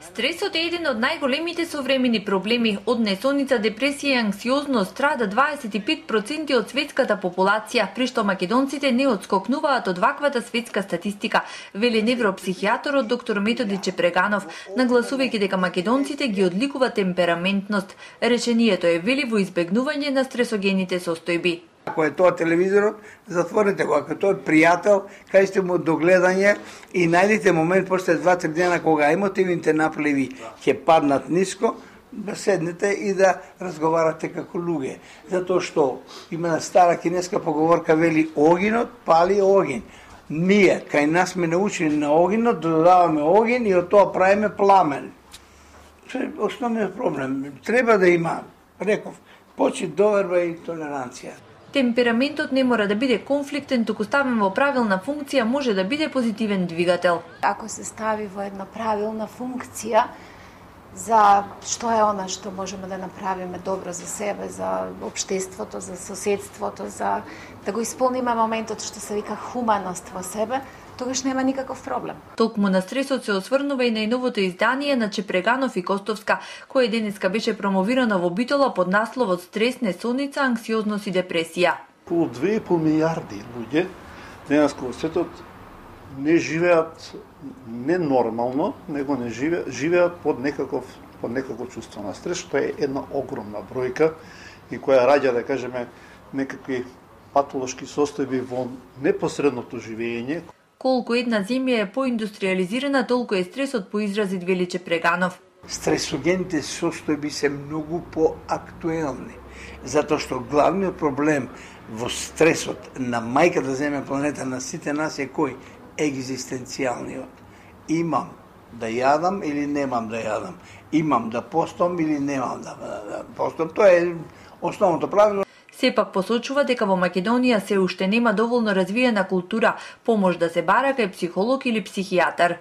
Стресот е еден од најголемите современи проблеми. Од несоница, депресија и анксиозност страда 25% од светската популација, при што македонците не одскокнуваат од ваквата светска статистика, вели невропсихијаторот доктор Методи Чепреганов, нагласувајќи дека македонците ги одликува темпераментност. Речението е вели во избегнување на стресогените состојби. Ако е тоа телевизорот, затворете го. Ако тоа е пријател, кажете му до гледање и најдите момент после 2-3 дена кога емотивните напливи ќе паднат ниско, да седнете и да разговарате како луѓе. Затоа што има на стара кинеска поговорка вели огинот пали огин. Ние кај нас ме научени на огинот додаваме огин и од тоа правиме пламен. Тоа е основниот проблем. Треба да има, реков, почит доверба и толеранција. Темпераментот не мора да биде конфликтен, туку ставен во правилна функција може да биде позитивен двигател. Ако се стави во една правилна функција, за што е она што можеме да направиме добро за себе, за обштеството, за соседството, за да го исполниме моментот што се вика хуманост во себе, тогаш нема никаков проблем. Токму на стресот се осврнува и најновото издание на Чепреганов и Костовска, кое денеска беше промовирано во Битола под насловот Стрес, несоница, анксиозност и депресија. Околу 2,5 милиарди луѓе денес во светот не живеат ненормално, него не живеат, живеат под некаков под некакво чувство на стрес, што е една огромна бројка и која раѓа, да кажеме, некакви патолошки состојби во непосредното живење, Колку една земја е поиндустриализирана, толку е стресот по изразит Величе Преганов. Стресогените состојби се многу поактуелни, затоа што главниот проблем во стресот на мајката земја планета на сите нас е кој? Екзистенцијалниот. Имам да јадам или немам да јадам. Имам да постам или немам да, да, да постам. Тоа е основното правило. Сепак посочува дека во Македонија се уште нема доволно развиена култура, помош да се бара кај психолог или психијатар.